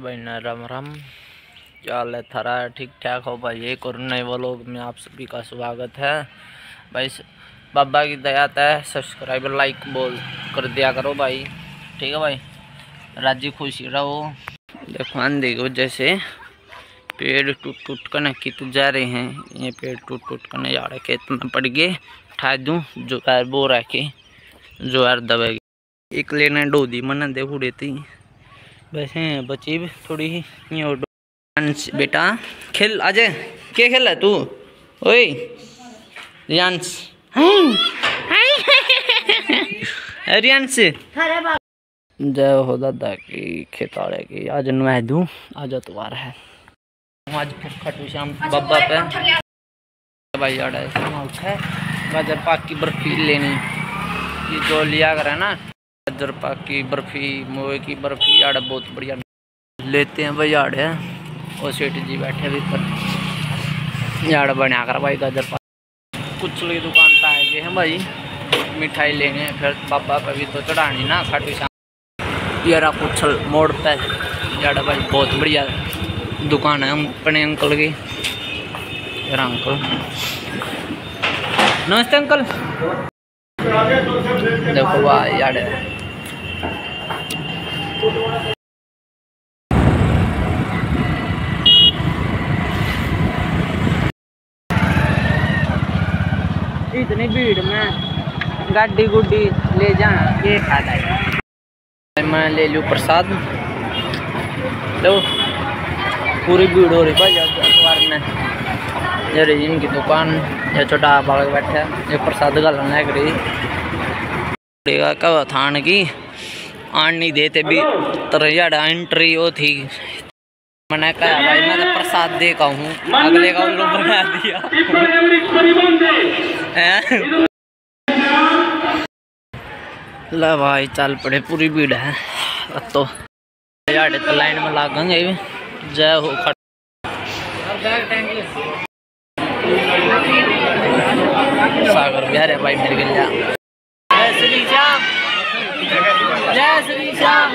भाई न, राम हाल है थारा? ठीक ठाक हो भाई? एक और नए व्लॉग में आप सभी का स्वागत है। भाई बाबा की दया है सब्सक्राइबर लाइक बोल कर दिया करो भाई। ठीक है भाई? राज़ी, खुशी रहो। देखो की वजह पेड़ टूट टूट कर न कित जा रहे हैं। ये पेड़ टूट टूट कर न जा रहे खेत में पड़ गए। ठा दूँ जो यार बो रहा के जो यार दबेगी एक लेना डोदी मन देखो देती वैसे बची भी थोड़ी ही और रियांश बेटा। खेल अजय क्या खेल है तू? ओए रियांश। रियांश। जय हो दादा की खेताड़े की। आज नुह दूँ आज अतवार है। आज खटू शाम बाबा पे। भाई आड़ा उठा गाजर पाक की बर्फ़ी लेनी। ये जो लिया कर है ना गाजर पाक की बर्फ़ी, मोए की बर्फ़ी, आड़ बहुत बढ़िया। लेते हैं भाई आड़। है और सेठ जी बैठे भीतर आड़ बना कर भाई गाजर पाक। कुछ की दुकान पे आए गए हैं भाई। मिठाई लेंगे फिर बाबा पे भी तो चढ़ानी ना, खाटू शाम यारा कुछल मोड़ पे। यार भाई बहुत बढ़िया दुकान है, अपने अंकल की। यार अंकल। नमस्ते अंकल। देखो वाह यार। इतनी भीड़ में गाड़ी गुड्डी ले जाना ये फ़ायदा है। मैं ले लूँ प्रसाद। लो। पूरी भीड़ हो रही भाई अखबार में। ये रही इनकी दुकान, ये छोटा बालक बैठा ये प्रसाद गलना है करी का कब थान की, आन नहीं देते भी तरह एंट्री वो थी। मैंने कहा, भाई, मैं तो प्रसाद दे का हूँ अगले का उल्लू बना दिया। ला भाई, चल पड़े, पूरी भीड़ है। तो लाइन में लागेंगे। जय हो सागर बिहार भाई, मेरे लिए जय श्री श्याम। जय श्री श्याम।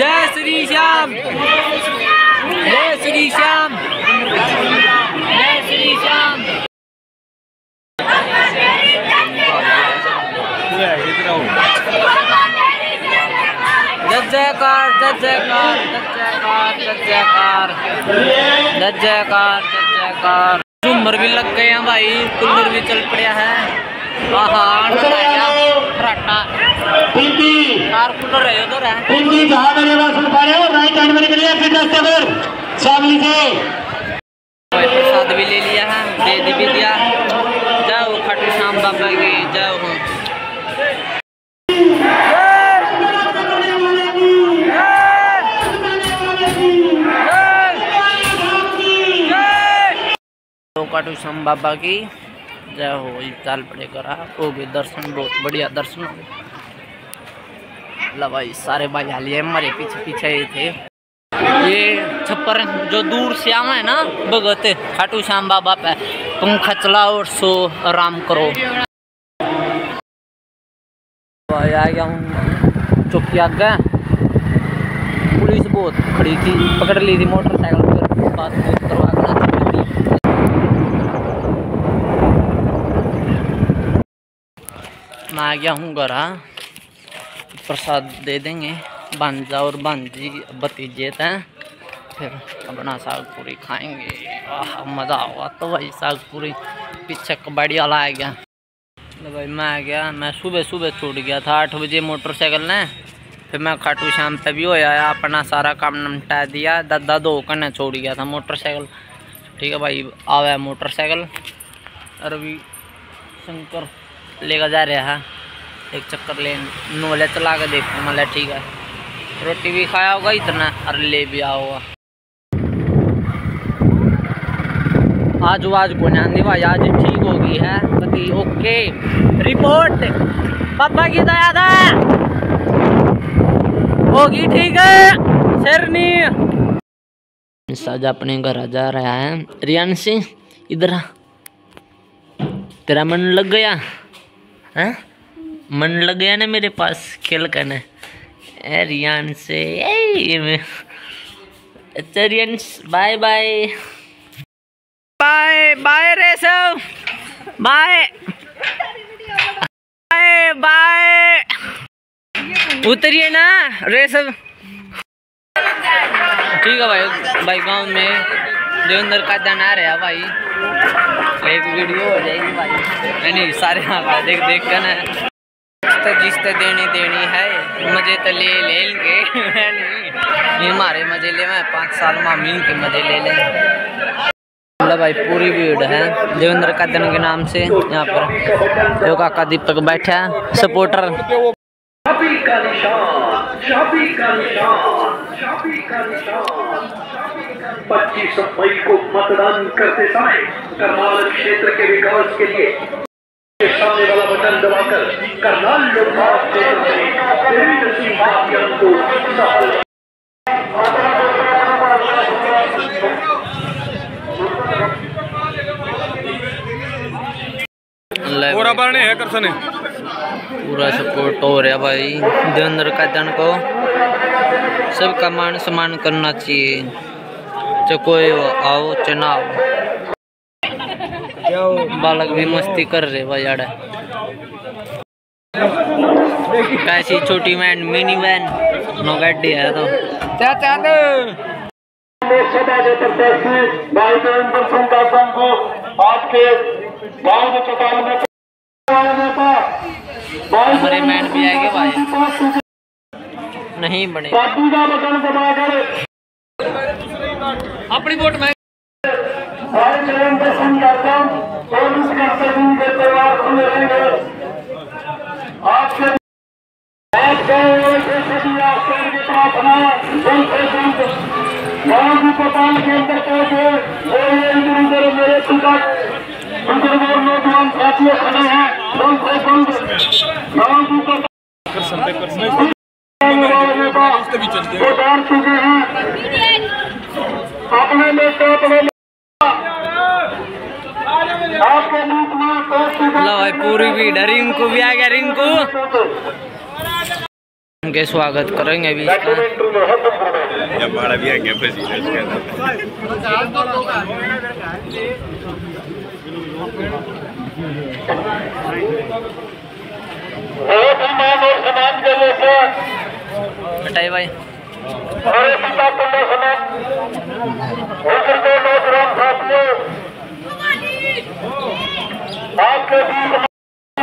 जय श्री श्याम। जय श्री श्याम। जय श्री श्याम। जय जयकार जय जयकार जय जयकार जय जयकार। जय जयकार जय जयकार। झूमर भी लग गए हैं भाई कूलर भी चल पड़ा है है है हो प्रसाद भी ले लिया है दे भी दिया खाटू श्याम बाबा की। जय हो चाल पड़े करा। हो गए दर्शन, बहुत बढ़िया दर्शन हो गए। भाई, सारे भाई हालिए हमारे पीछे पीछे ही थे। ये छप्पर जो दूर से आवा है ना भगत खाटू श्याम बाबा पे। पंखा चलाओ और सो, आराम करो। भाई, आ गया हूँ। चौकी आगे पुलिस बहुत खड़ी थी, पकड़ ली थी मोटरसाइकिल पर। बात करवा मैं आ गया हूँ घर। प्रसाद दे देंगे। बांजा और बांजी भतीजे थे फिर अपना साग पूरी खाएँगे। आह, मज़ा होगा तो भाई, साग पूरी। पीछे कबाड़ी वाला आ गया। तो भाई, मैं आ गया। मैं सुबह सुबह छूट गया था। आठ बजे मोटरसाइकिल ने। फिर मैं खाटू शाम पे भी होया। अपना सारा काम निपटा दिया। दादा दो कन्ने छोड़ गया था मोटरसाइकिल। ठीक है भाई, आवा मोटरसाइकिल। रवि शंकर लेकर जा रहा है एक चक्कर ले नोले चला के देख मतलब ठीक है। रोटी भी खाया होगा, इतना और ले भी आया होगा। आज आज को आंधी भाई, आज ठीक हो गई है पति ओके, रिपोर्ट। पापा की दया था होगी ठीक है शेरनी साजा अपने घर जा रहा है, रियान सिंह, इधर तेरा मन लग गया? हैं? मन लग गया ना मेरे पास खेल करने। रियान से। अच्छा बाय बाय बाय बाय रे सब बाय बाय बाय उतरिए ना रे सब ठीक है भाई भाई गाँव में देवेंद्र का दिन आ रहा भाई। एक वीडियो हो जाएगी भाई। नहीं सारे यहाँ देख देख कर तो जिस तो देनी देनी है, मज़े तो ले लेंगे। नहीं? ये हमारे मज़े ले मैं पाँच साल में मिल के मज़े ले लें। मतलब भाई, पूरी भीड़ है। देवेंद्र कदन के नाम से यहाँ पर। जो काका दीपक बैठा है सपोर्टर शादी का निशान शादी का निशान शादी का निशान पच्चीस मई को मतदान करते समय करनाल क्षेत्र के विकास के लिए सामने वाला बटन दबाकर करनाल लोकसभा क्षेत्र से देवेंद्र सिंह भाटिया को सफल पूरा बरने है करसने। पूरा सपोर्ट हो रहा भाई। देवेंद्र कदन को सबका मान सम्मान करना चाहिए। चाहे कोई हो, आओ चाहे ना आओ बालक भी मस्ती कर रहे भाई यार कैसी छोटी वैन मिनी वैन नो गाड़ी है तो। भाई देवेंद्र सिंह को आपके गाँव के चौपाल में हमारे मैन भी आएँगे भाई। नहीं बने। अपनी वोट में। के गाँव अंदर पहुँचे। वो ये इधर उधर मेरे नौजवान साथियों खड़े हैं जल्द से जल्द गाँव की चौपाल उतार चुके हैं। अपने नेता अपने आपके बीच में पहुँच चुके लो पूरी भीड़ रिंकू भी आ गया रिंकू। उनके स्वागत करेंगे अभी भी आ गया बहुत ही मान और सम्मान के लेके हटाई भाई।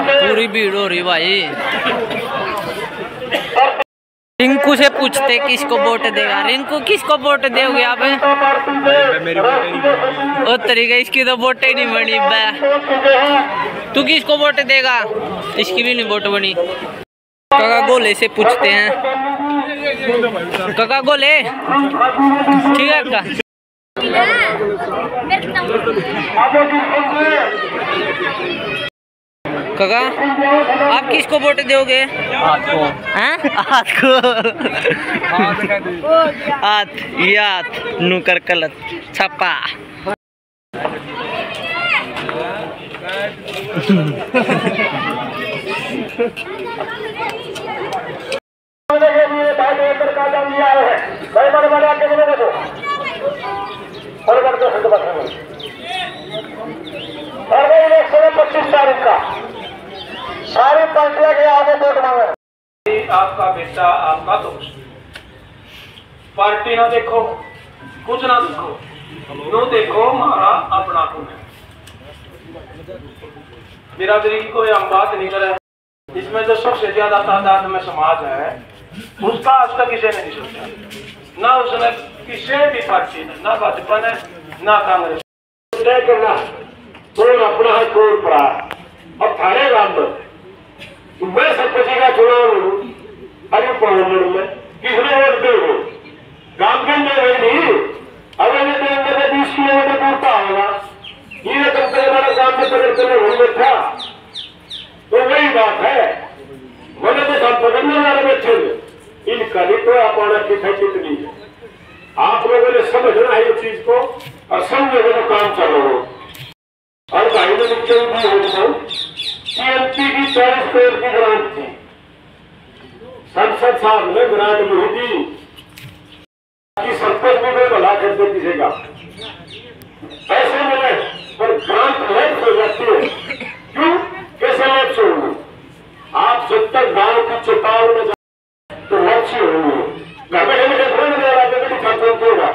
पूरी भीड़ हो रही भाई। रिंकू से पूछते किसको वोट देगा। रिंकू, किसको वोट दोगे आप? तरीका, इसकी तो वोट ही नहीं बनी तू किसको वोट देगा? इसकी भी नहीं वोट बनी। गोले से पूछते हैं। काका गोले ठीक है का की काका, आप किसको वोट दोगे? को ये हाथ नुकर कलत, छपा होने के लिए भाई देवेंद्र का नाम लिया है भाई बड़े बड़े आगे बोलो देखो बड़े बड़े दस बस और वो इलेक्शन है पच्चीस तारीख का सारी पार्टियाँ के आगे वोट मांगे आपका बेटा आपका दोस्त पार्टी ना देखो कुछ ना देखो नो देखो हमारा अपना कौन है बिरादरी को हम बात नहीं करें इसमें जो सबसे ज़्यादा तादाद में समाज है उसका आज तक किसी ने नहीं सोचा ना उसने किसी भी पार्टी ने ना भाजपा ने ना कांग्रेस तय करना कौन अपना है कौन परा अब थाने गाँव में मैं सरपंची का चुनाव लड़ू अरे पार्लियामेंट में किसने वोट दे के है नहीं अगर ये का कम में परिवर्तन हो तो वही बात है मैंने तो सब वाले बच्चे तो आप कितना है आप लोगों ने समझना है इस चीज़ को और समझो तो काम चलो और भाई ने मुझे भी हो की चालीस करोड़ की ग्रांट थी संसद साहब ने ग्रांट मुझे दी कि सरपंच भी कोई भला कर दो पैसे मिले, पर ग्रांट लेट हो जाती है। क्यों? कैसे लेट से होंगे आप जब तक गाँव की चेताव में तो में बेटी होगा।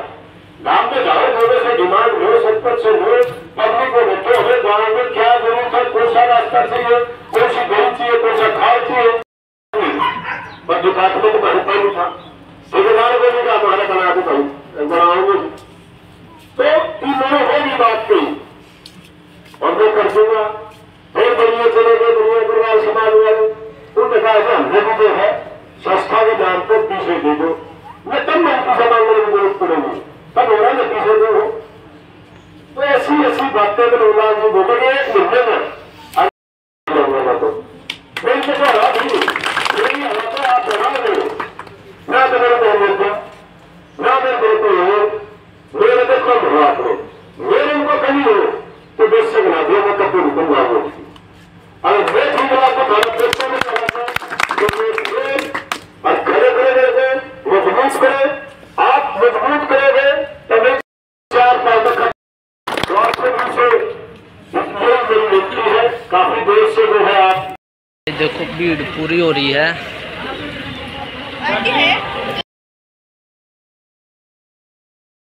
गाँव में जाओ डिमांड हो सरपंच से हो में क्या ज़रूरत है? कौन रास्ता चाहिए? कौन सी गली चाहिए? कौन सा खाल चाहिए? पर डिपार्टमेंट में रुपये नहीं था। ठेकेदार को भी कहा तुम्हारे बना दो बनाओगे तो इन्होंने वो भी बात कही और मैं कर दूँगा फिर दुनिया चले गए दुनिया परिवार समाज वाले उन्होंने कहा हमने भी जो है संस्था के नाम पर पीछे दे दो मैं तब मैं पीछे मांगने की ज़रूरत पड़ेगी तब हो। पीछे दो तो ऐसी ऐसी बातें मैंने उल्लास बोलेंगे एक में आज होगा तो मैं इनको कह रहा भी मेरी हालत आप बना दो ना तो मेरे को मिलता ना मेरे को कोई हो मेरे को कम हो आपने मेरे उनको कहीं हो तो बेशक ना दो मैं कभी निकल जाऊँगा अगर मैं ठीक रहा तो भारत देशों में चला था तो मैं प्रेम और खड़े खड़े रहते मज़बूत करे आप मज़बूत करोगे तो मैं चार पाँच तक स्वास्थ्य रूप से ये मेरी विनती है काफ़ी देर से जो है आप ये देखो भीड़ पूरी हो रही है।